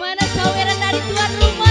Mana saweran dari tuan rumah?